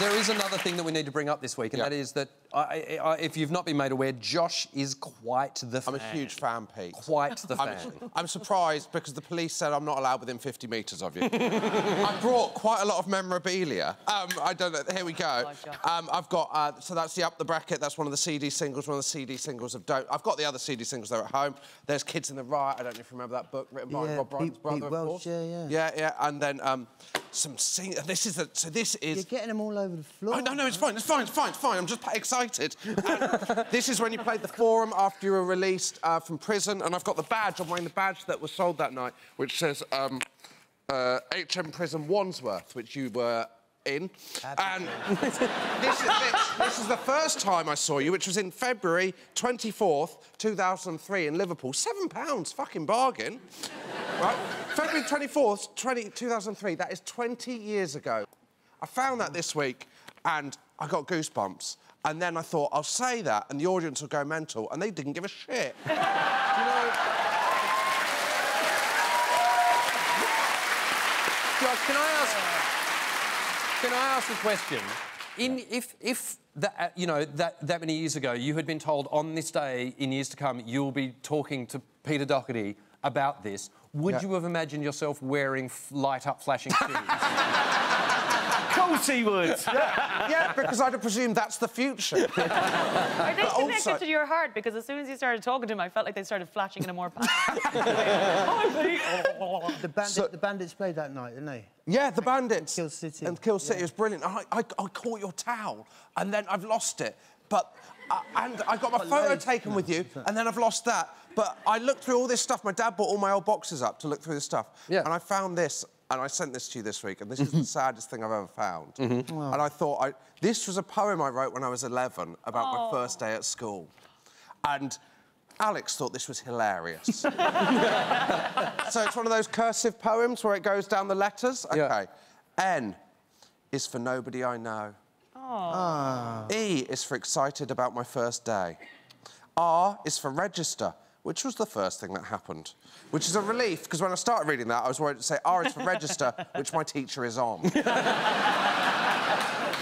There is another thing that we need to bring up this week, and Yeah. that is that I, I, if you've not been made aware, Josh is quite the fan. I'm a huge fan, Pete. Quite the I'm, fan. I'm surprised because the police said I'm not allowed within 50 metres of you. I brought quite a lot of memorabilia. Um, I don't know. Here we go. Um, I've got uh, so that's the up the bracket. That's one of the CD singles. One of the CD singles of Don't. I've got the other CD singles there at home. There's Kids in the Riot. I don't know if you remember that book written by Yeah, Rob Brydon's brother, Pete of course. yeah, yeah. Yeah, yeah. And then um, some sing. This is the so this is. You're getting them all over the floor. Oh, no, no, it's fine, it's fine, it's fine, it's fine. I'm just excited. This is when you played the Forum after you were released uh, from prison, and I've got the badge. I'm wearing the badge that was sold that night, which says um, uh, HM Prison Wandsworth, which you were in. And this, this, this is the first time I saw you, which was in February 24th, 2003 in Liverpool. Seven pounds, fucking bargain. Right? February 24th, 20, 2003, that is 20 years ago. I found that this week and I got goosebumps. And then I thought, I'll say that and the audience will go mental, and they didn't give a shit. you know, Josh, can I ask? Can I ask a question? In if if that uh, you know that that many years ago you had been told on this day in years to come you'll be talking to Peter Doherty about this, would Yeah. you have imagined yourself wearing light up flashing shoes? Of course he would. yeah, because I'd have presumed that's the future. Are they But connected also- to your heart? Because as soon as you started talking to him, I felt like they started flashing in a more passionate The, bandit, the bandits played that night, didn't they? Yeah, the bandits. Kill City. And Kill City Yeah. was brilliant. I, I, I caught your towel, and then I've lost it. But uh, and I got my photo taken with you, and then I've lost that. But I looked through all this stuff. My dad bought all my old boxes up to look through this stuff. Yeah. And I found this, and I sent this to you this week, and this is the saddest thing I've ever found. And I thought, I, this was a poem I wrote when I was 11 about my first day at school. And Alex thought this was hilarious. so it's one of those cursive poems where it goes down the letters. Yeah. Okay. N is for nobody I know. Oh. E is for excited about my first day. R is for register, which was the first thing that happened. Which is a relief, because when I started reading that, I was worried to say R is for register, which my teacher is on.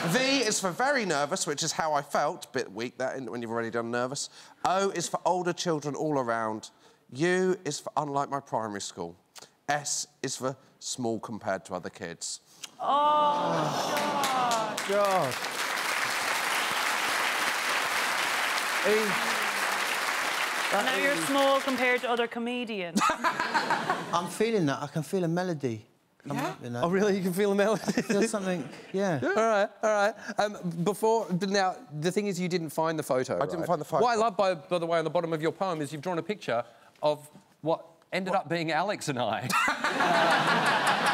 V is for very nervous, which is how I felt. Bit weak that when you've already done nervous. O is for older children all around. U is for unlike my primary school. S is for small compared to other kids. Oh, God. now you're small compared to other comedians. I'm feeling that. I can feel a melody. coming up in that. oh, really? You can feel a melody. I feel something, yeah. All right, all right. Um, before, now, the thing is, you didn't find the photo. I didn't find the photo. What I love, by, by the way, on the bottom of your poem is you've drawn a picture of what ended up being Alex and I.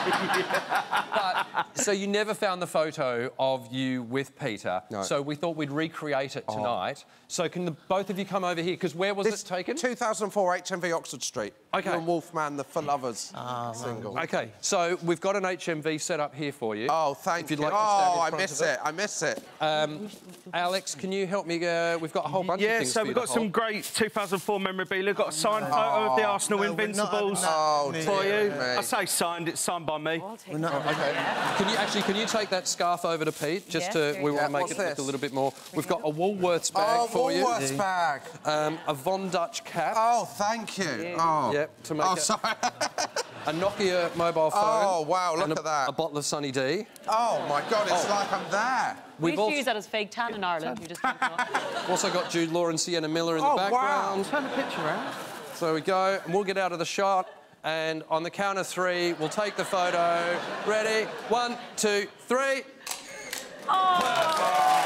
but, so you never found the photo of you with Peter. No. So we thought we'd recreate it tonight. So can the, both of you come over here? Because where was This it taken? 2004 HMV Oxford Street. Okay. You and Wolfman, the For Lovers single. Okay, so we've got an HMV set up here for you. Oh, thank If you'd you. like to stand in oh, I miss of it. I miss it. Um, Alex, can you help me? Uh, we've got a whole bunch of things. Yeah, so we've got some hold. great 2004 memorabilia. Got a signed photo of the Arsenal no, we're not having Invincibles that. Oh, for dear you. Me. I say signed, it's signed by me. We're not Okay. Can you actually can you take that scarf over to Pete just Yeah, to we want to make What's it look a little bit more. We've got a Woolworths bag Oh, for you. A Woolworths bag. Um, a Von Dutch cap. Oh, thank you. Oh. Yep, to make Oh, it- sorry. A Nokia mobile phone. Oh, wow, look and a, at that. A bottle of Sunny D. oh, my God, it's Oh. like I'm there. We We've used also, use that as fake tan in Ireland. You just don't also got Jude Law and Sienna Miller in Oh, the wow. background. Turn the picture around. So we go, and we'll get out of the shot. And on the count of three, we'll take the photo. Ready? One, two, three.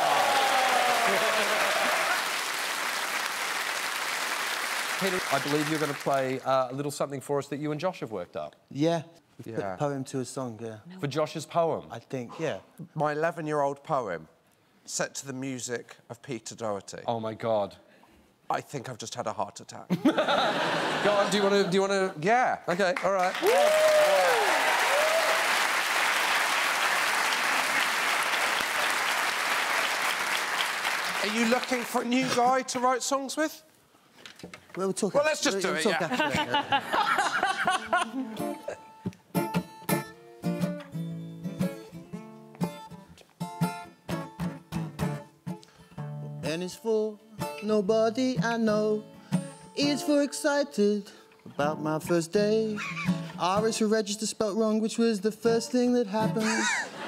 Peter, I believe you're going to play uh, a little something for us that you and Josh have worked up. Yeah. We Yeah. put poem to a song, yeah. For Josh's poem. I think, yeah. My 11 year old poem, set to the music of Peter Doherty. Oh my God. I think I've just had a heart attack. Go on. Do you want to? Do you want to? yeah. Okay. All right. Are you looking for a new guy to write songs with? Well, we'll talk Well, let's just do we'll it, talk yeah. after that, yeah. Nobody I know. Is for excited about my first day. R is for register spelt wrong, which was the first thing that happened.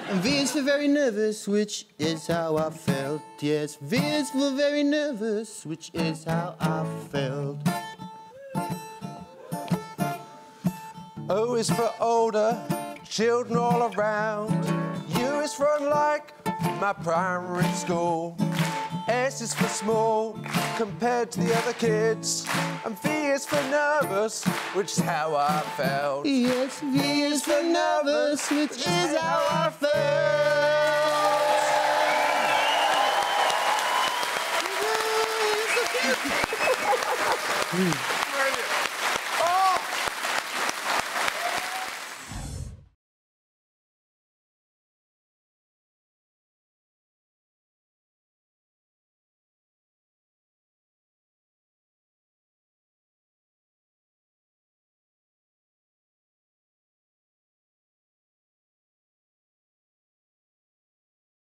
And V is for very nervous, which is how I felt. Yes, V is for very nervous, which is how I felt. O is for older, children all around. U is for unlike my primary school. S is for small compared to the other kids. And V is for nervous, which is how I felt. Yes, V is for nervous, which is how I felt.